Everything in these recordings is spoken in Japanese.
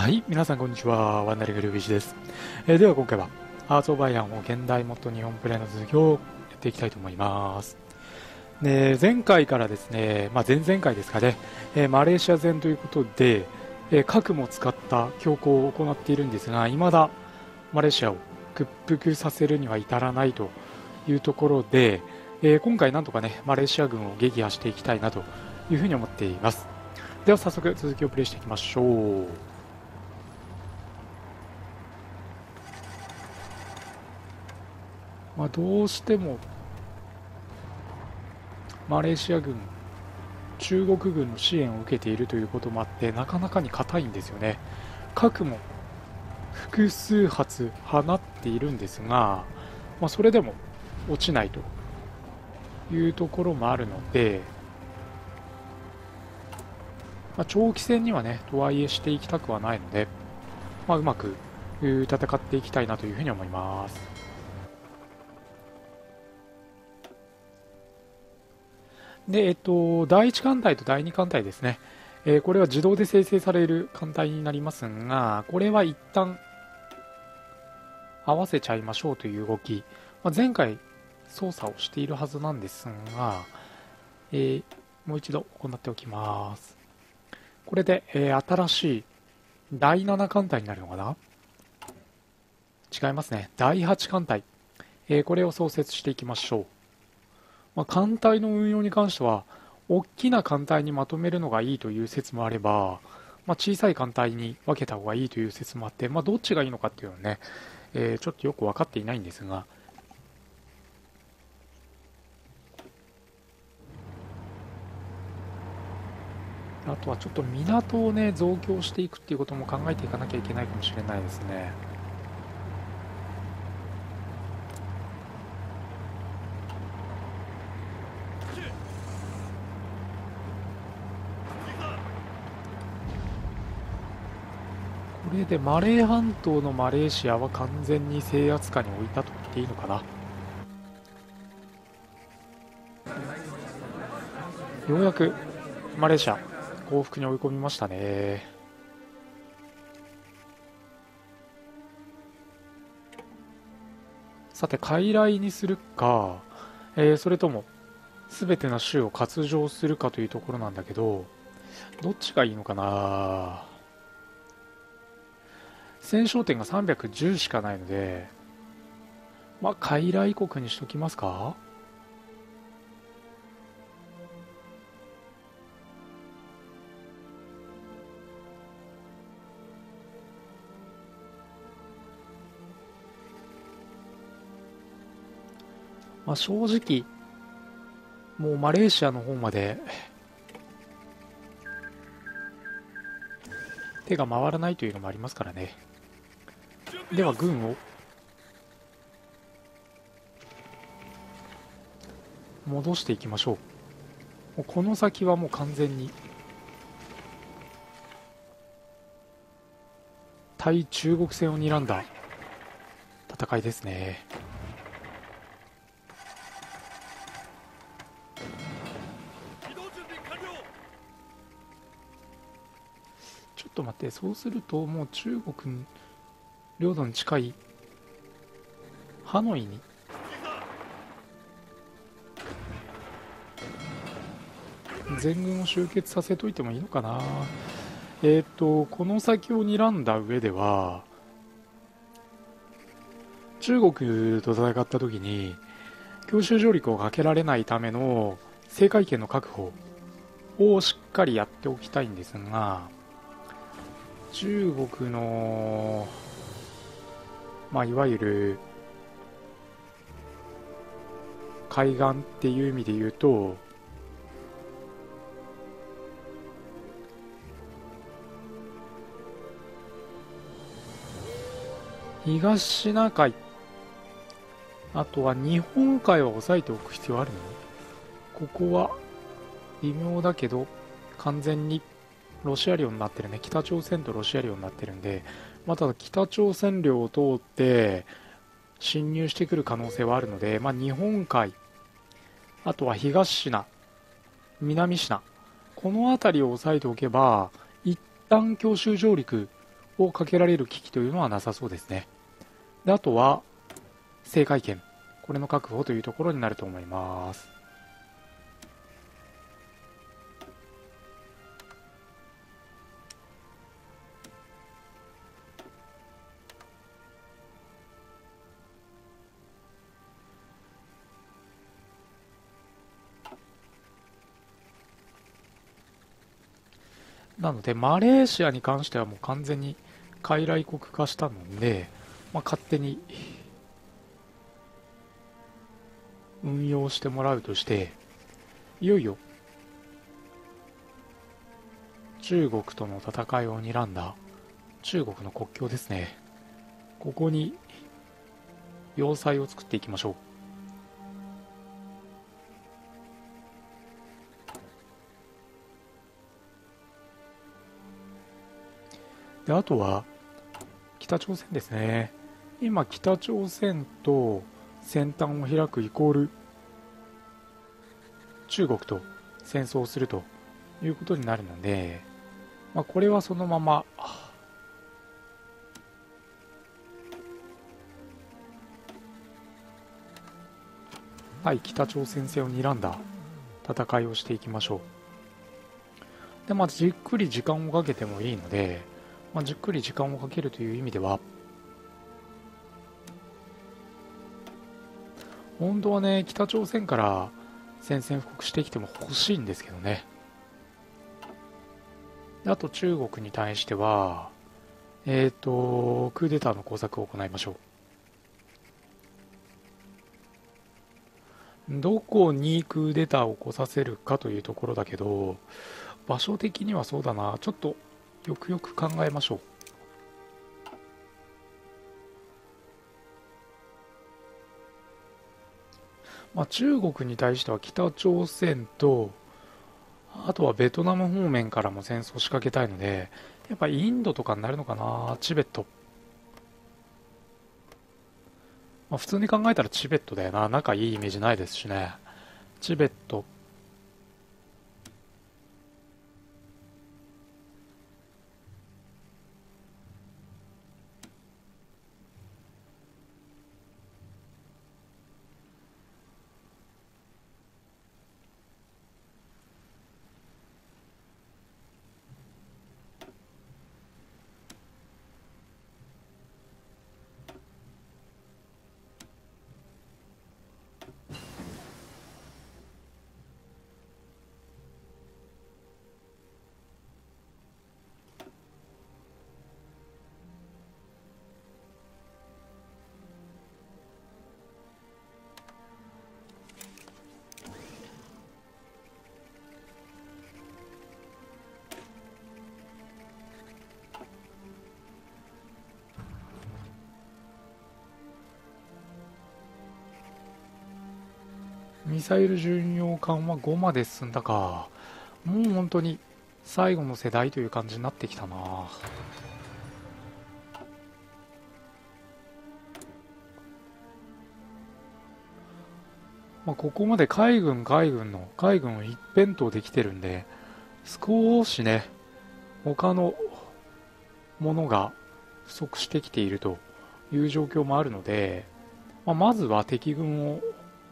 はい、皆さんこんにちは。ワンダリグルビーチです。えーでは今回は、アーツオブアイアンを現代モッド日本プレイの続きをやっていきたいと思います。で前回からですね、まあ、前々回ですかね、えーマレーシア戦ということで、えー核も使った強行を行っているんですが、未だマレーシアを屈服させるには至らないというところで、えー今回なんとかね、マレーシア軍を撃破していきたいなというふうに思っています。では早速続きをプレイしていきましょう。まあ、どうしてもマレーシア軍、中国軍の支援を受けているということもあってなかなかに硬いんですよね。核も複数発放っているんですが、まあ、それでも落ちないというところもあるので、まあ、長期戦にはね、とはいえしていきたくはないので、まあ、うまく戦っていきたいなというふうに思います。で、えっと、第1艦隊と第2艦隊ですね。えーこれは自動で生成される艦隊になりますが、これは一旦合わせちゃいましょうという動き。まあ、前回操作をしているはずなんですが、えーもう一度行っておきます。これで、えー新しい第7艦隊になるのかな？違いますね。第8艦隊。えーこれを創設していきましょう。まあ、艦隊の運用に関しては、大きな艦隊にまとめるのがいいという説もあれば、まあ、小さい艦隊に分けた方がいいという説もあって、まあ、どっちがいいのかっていうのはね、えーちょっとよく分かっていないんですが、あとはちょっと港をね、増強していくっていうことも考えていかなきゃいけないかもしれないですね。これでマレー半島のマレーシアは完全に制圧下に置いたと言っていいのかな。ようやくマレーシア幸福に追い込みましたね。さて傀儡にするか、えーそれとも全ての州を割譲するかというところなんだけどどっちがいいのかな。戦勝点が310しかないので、まあ、傀儡国にしときますか？まあ、正直、もうマレーシアの方まで手が回らないというのもありますからね。では軍を。戻していきましょう。もうこの先はもう完全に。対中国戦を睨んだ。戦いですね。ちょっと待ってそうするともう中国領土に近いハノイに。全軍を集結させといてもいいのかな。えっ、とこの先を睨んだ上では中国と戦った時に強襲上陸をかけられないための制海権の確保をしっかりやっておきたいんですが中国のまあ、いわゆる海岸っていう意味で言うと東シナ海あとは日本海は押さえておく必要あるの？ここは微妙だけど完全にロシア領になってるね。北朝鮮とロシア領になってるんでまあ、ただ北朝鮮領を通って侵入してくる可能性はあるので、まあ、日本海、あとは東シナ、南シナ、この辺りを押さえておけば、一旦強襲上陸をかけられる危機というのはなさそうですね。であとは、正解権。これの確保というところになると思います。なので、マレーシアに関してはもう完全に傀儡国化したので、まあ、勝手に運用してもらうとして、いよいよ中国との戦いを睨んだ中国の国境ですね。ここに要塞を作っていきましょう。であとは北朝鮮ですね。今北朝鮮と先端を開くイコール中国と戦争をするということになるので、まあ、これはそのままはい北朝鮮戦を睨んだ戦いをしていきましょう。でまあじっくり時間をかけてもいいのでまあ、じっくり時間をかけるという意味では本当はね北朝鮮から宣戦布告してきても欲しいんですけどね。あと中国に対してはえっ、ー、とクーデターの工作を行いましょう。どこにクーデターを起こさせるかというところだけど場所的にはそうだな。ちょっとよくよく考えましょう。まあ、中国に対しては北朝鮮とあとはベトナム方面からも戦争を仕掛けたいのでやっぱインドとかになるのかなチベット、まあ、普通に考えたらチベットだよな。仲いいイメージないですしね。チベット。ミサイル巡洋艦は5まで進んだか。もう本当に最後の世代という感じになってきたな。まあ、ここまで海軍、海軍の海軍を一辺倒できてるんで、少しね、他のものが不足してきているという状況もあるので、まあ、まずは敵軍を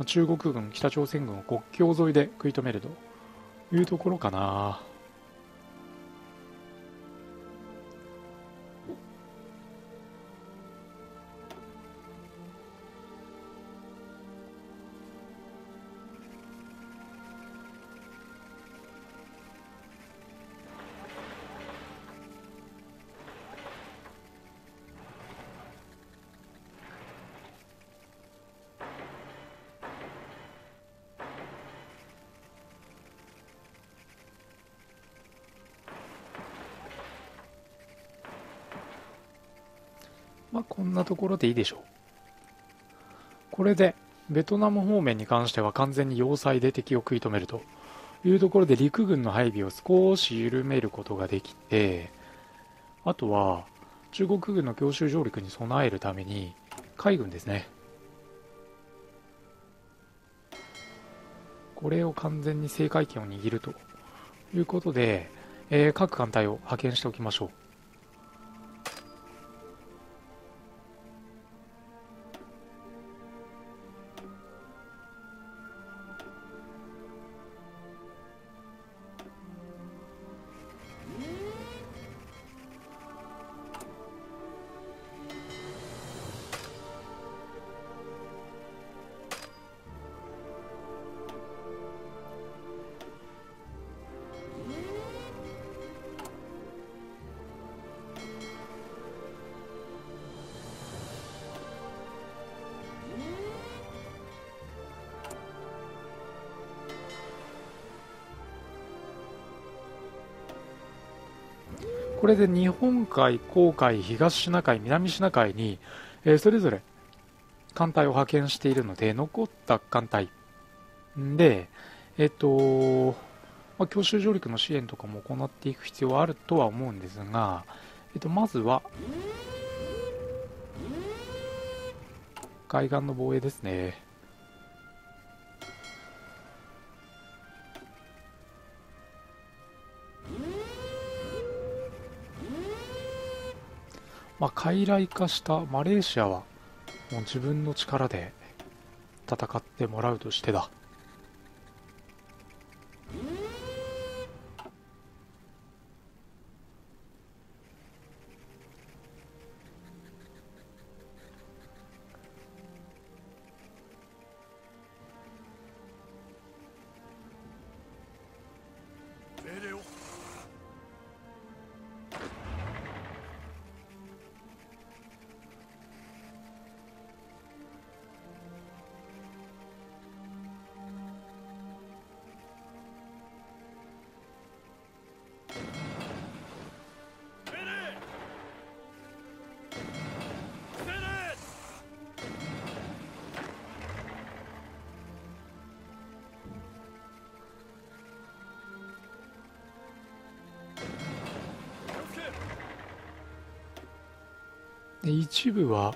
中国軍、北朝鮮軍を国境沿いで食い止めるというところかな。まあ、こんなところでいいでしょう。これで、ベトナム方面に関しては完全に要塞で敵を食い止めるというところで陸軍の配備を少し緩めることができて、あとは中国軍の強襲上陸に備えるために海軍ですね。これを完全に制海権を握るということで、えー、各艦隊を派遣しておきましょう。これで日本海、黄海、東シナ海、南シナ海に、えー、それぞれ艦隊を派遣しているので、残った艦隊で、えっ、と、まあ、強襲上陸の支援とかも行っていく必要はあるとは思うんですが、えっ、と、まずは、海岸の防衛ですね。まあ、傀儡化したマレーシアはもう自分の力で戦ってもらうとしてだ。で一部は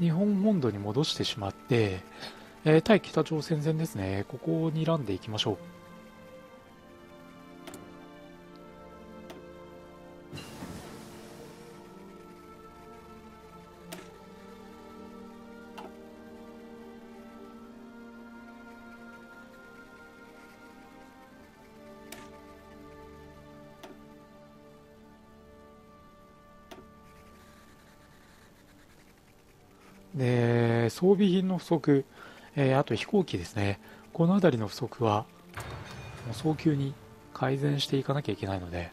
日本本土に戻してしまって、えー、対北朝鮮戦ですね。ここを睨んでいきましょう。装備品の不足、えー、あと飛行機ですね。この辺りの不足はもう早急に改善していかなきゃいけないので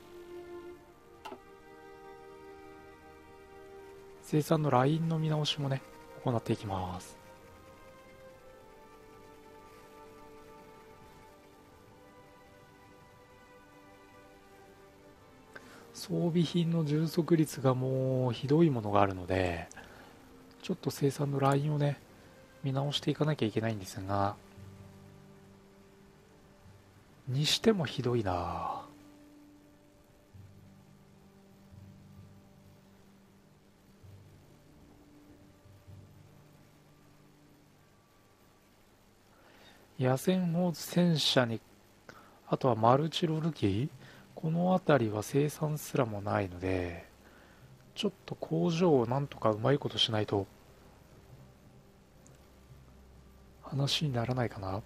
生産のラインの見直しもね行っていきます。装備品の充足率がもうひどいものがあるのでちょっと生産のラインをね見直していかなきゃいけないんですがにしてもひどいな。野戦砲戦車にあとはマルチロル機？この辺りは生産すらもないのでちょっと工場をなんとかうまいことしないと話にならないかな。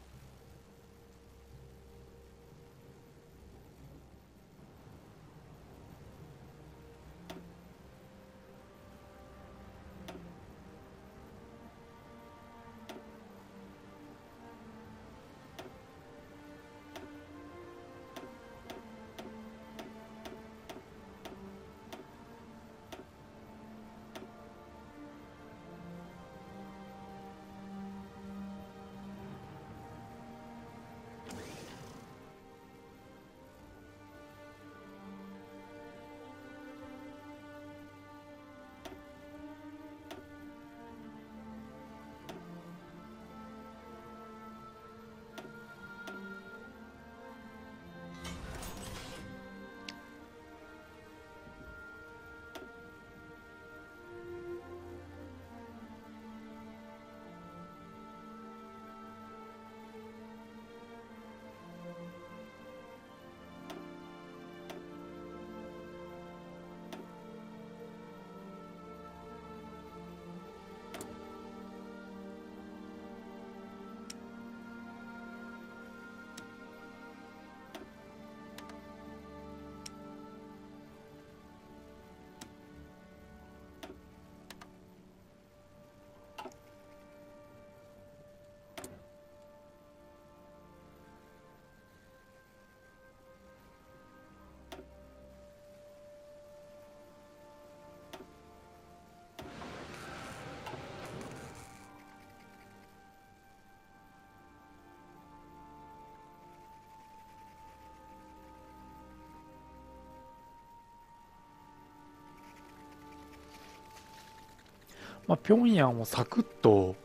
まあ、平壌をサクッと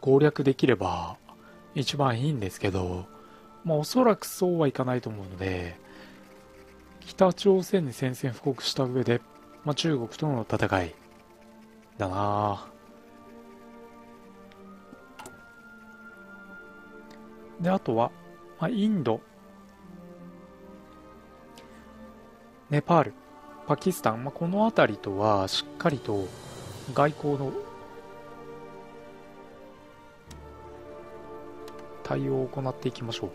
攻略できれば一番いいんですけど、まあ、おそらくそうはいかないと思うので、北朝鮮に宣戦布告した上で、まあ、中国との戦いだな。で、あとは、まあ、インド、ネパール、パキスタン、まあ、この辺りとはしっかりと外交の対応を行っていきましょう。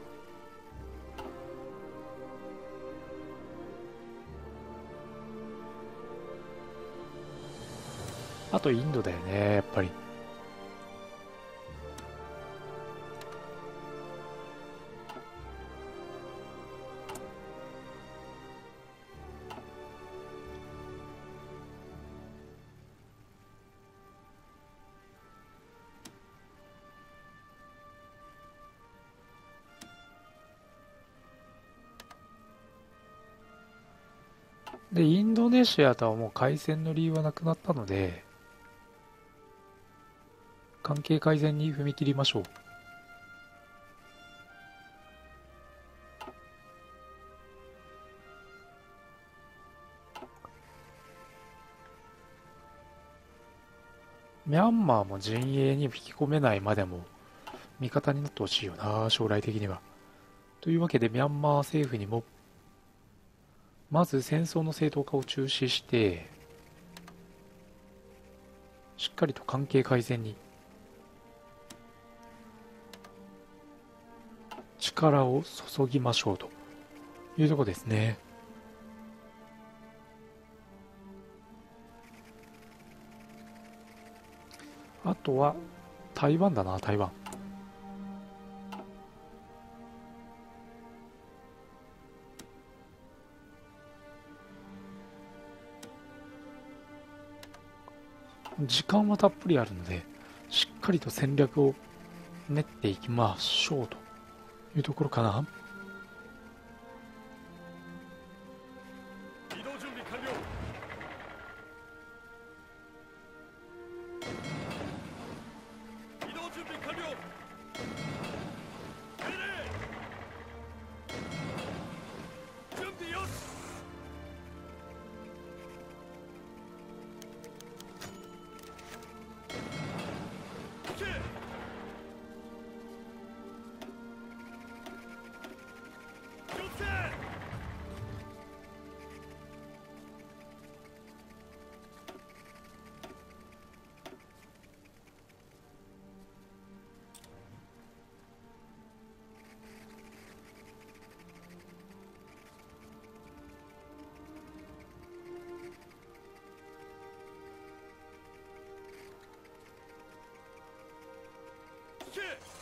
あとインドだよね、やっぱり。で、インドネシアとはもう開戦の理由はなくなったので、関係改善に踏み切りましょう。ミャンマーも陣営に引き込めないまでも味方になってほしいよな、将来的には。というわけで、ミャンマー政府にも、まず戦争の正当化を中止して、しっかりと関係改善に力を注ぎましょうというとこですね。あとは台湾だな、台湾。時間はたっぷりあるので、しっかりと戦略を練っていきましょうというところかな。this!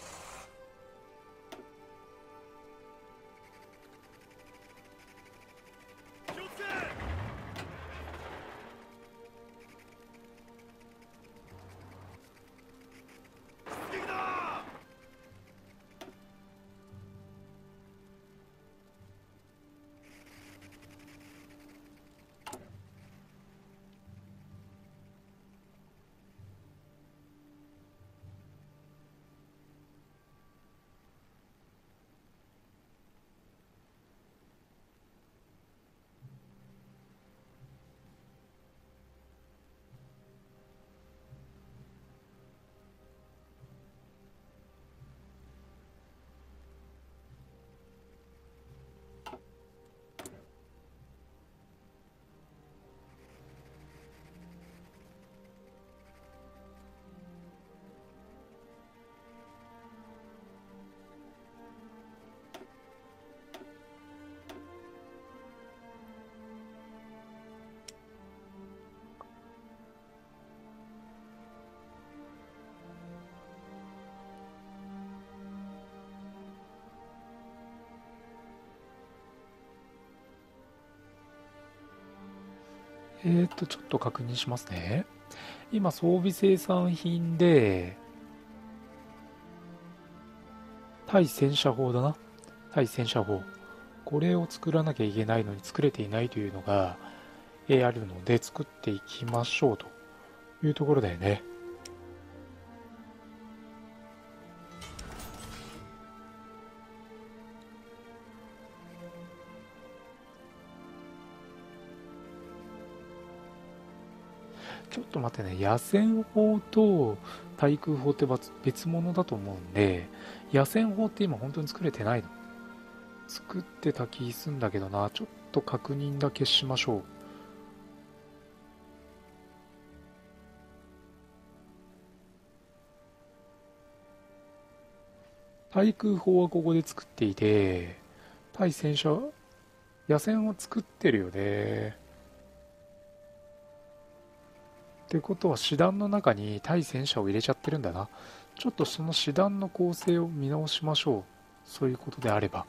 えーと、ちょっと確認しますね。今、装備生産品で、対戦車砲だな。対戦車砲。これを作らなきゃいけないのに作れていないというのが、えー、あるので作っていきましょうというところだよね。待ってね野戦砲と対空砲って別物だと思うんで野戦砲って今本当に作れてないの。作ってた気すんだけどな。ちょっと確認だけしましょう。対空砲はここで作っていて対戦車野戦を作ってるよね。ってことは師団の中に対戦車を入れちゃってるんだな。ちょっとその師団の構成を見直しましょう。そういうことであれば。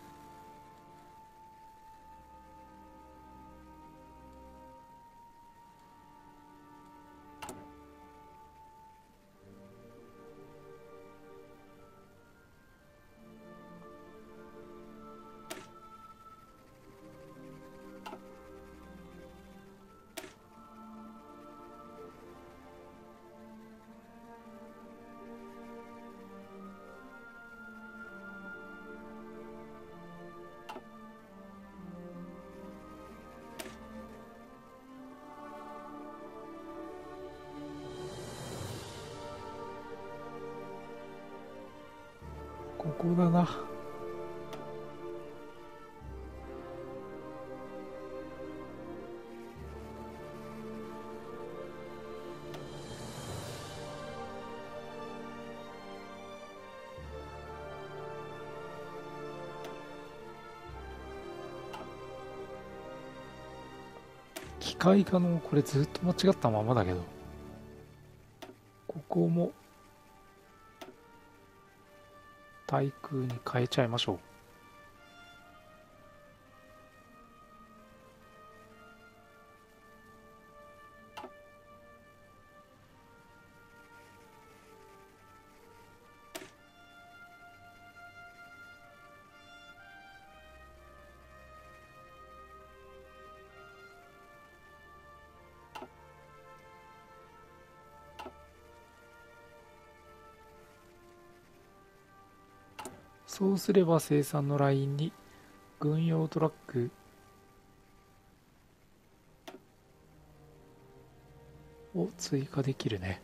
械化のこれずっと間違ったままだけど。ここも対空に変えちゃいましょう。そうすれば生産のラインに軍用トラック。を追加できるね。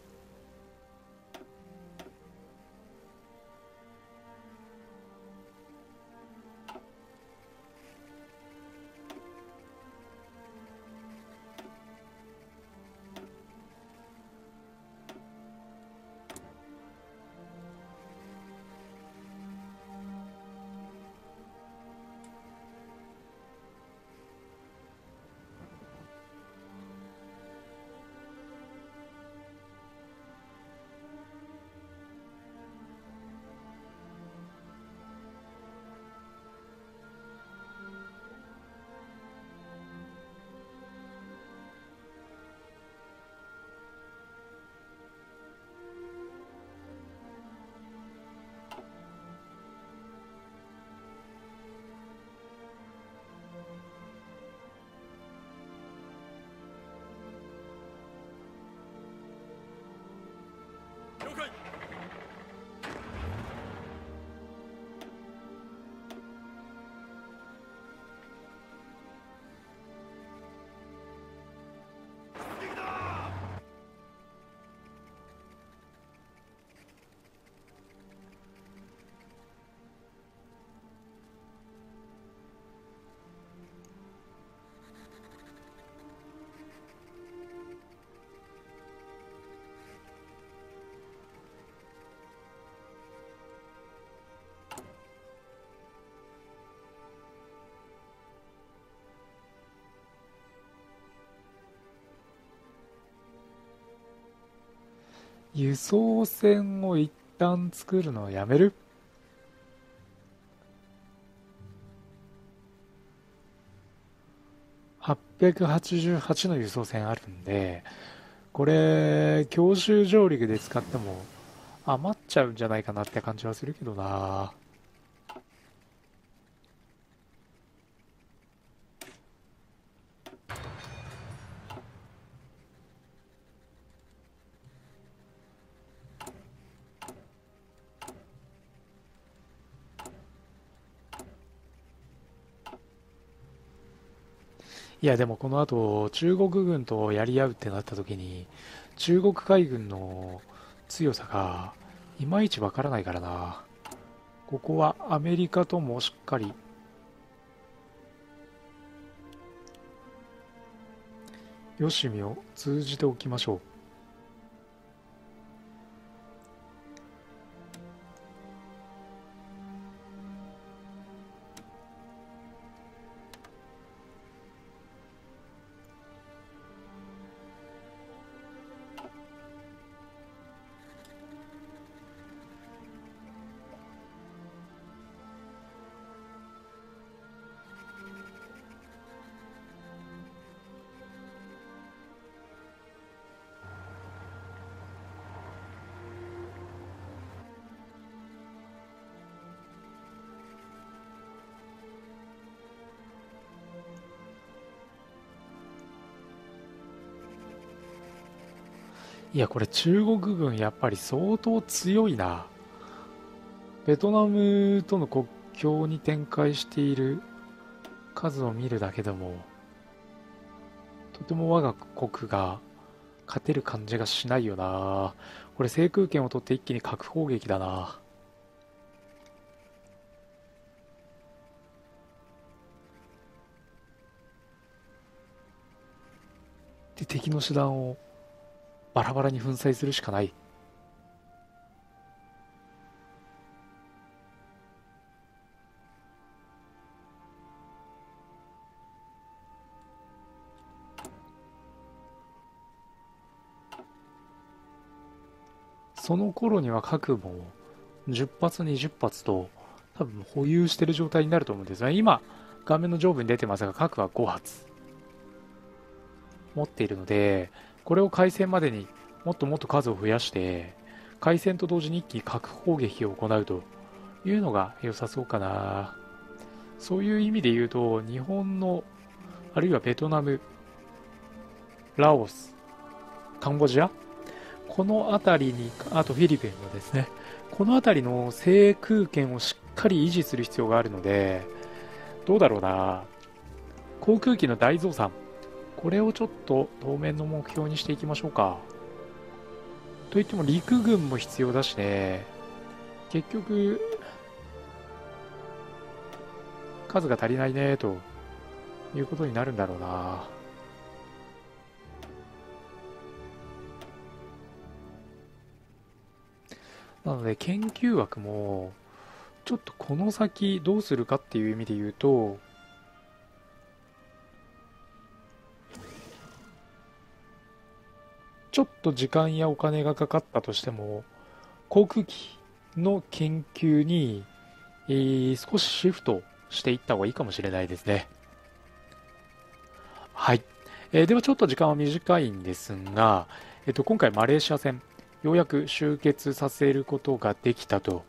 輸送船を一旦作るのをやめる？888の輸送船あるんでこれ強襲上陸で使っても余っちゃうんじゃないかなって感じはするけどな。いやでもこの後中国軍とやり合うってなった時に中国海軍の強さがいまいちわからないからな。ここはアメリカともしっかり。よしみを通じておきましょう。いや、これ中国軍やっぱり相当強いな。ベトナムとの国境に展開している数を見るだけでも、とても我が国が勝てる感じがしないよな。これ制空権を取って一気に核砲撃だな。で、敵の手段をバラバラに粉砕するしかない。その頃には核も10発20発と多分保有してる状態になると思うんですが今画面の上部に出てますが核は5発持っているのでこれを開戦までにもっともっと数を増やして開戦と同時に一気に核砲撃を行うというのが良さそうかな。そういう意味で言うと日本のあるいはベトナムラオスカンボジアこの辺りにあとフィリピンもですねこの辺りの制空権をしっかり維持する必要があるのでどうだろうな。航空機の大増産。これをちょっと当面の目標にしていきましょうか。といっても陸軍も必要だしね、結局、数が足りないね、ということになるんだろうな。なので研究枠もちょっとこの先どうするかっていう意味で言うとちょっと時間やお金がかかったとしても、航空機の研究に、えー、少しシフトしていった方がいいかもしれないですね。はい。えー、ではちょっと時間は短いんですが、えっ、と、今回マレーシア戦、ようやく終結させることができたと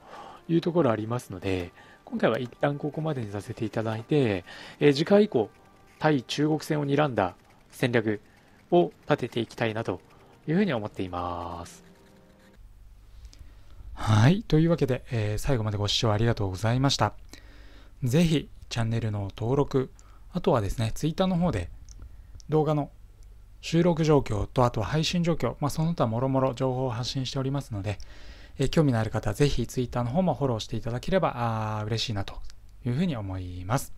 いうところありますので、今回は一旦ここまでにさせていただいて、えー、次回以降、対中国戦を睨んだ戦略を立てていきたいなというふうに思っています。はい。というわけで、えー、最後までご視聴ありがとうございました。ぜひ、チャンネルの登録、あとはですね、Twitter の方で動画の収録状況と、あとは配信状況、まあ、その他もろもろ情報を発信しておりますので、えー、興味のある方はぜひ Twitter の方もフォローしていただければあ嬉しいなというふうに思います。